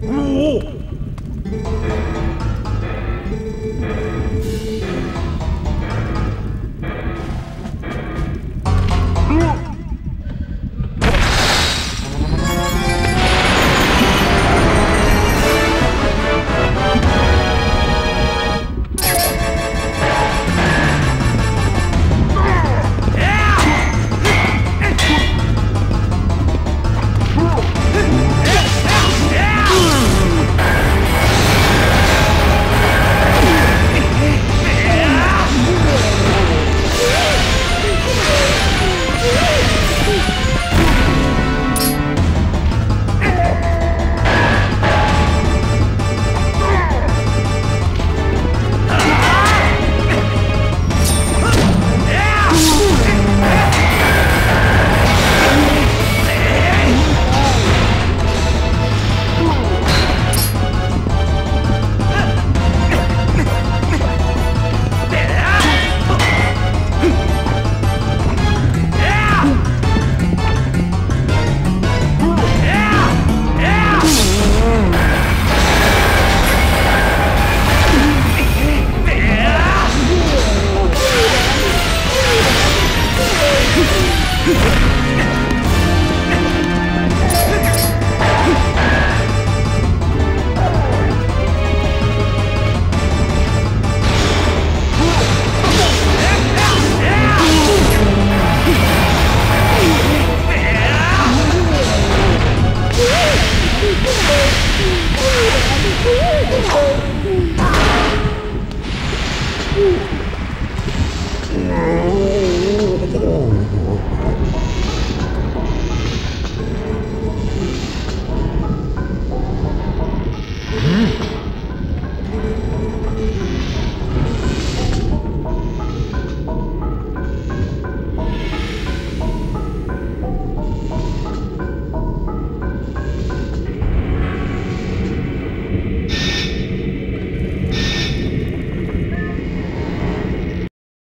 Whoa!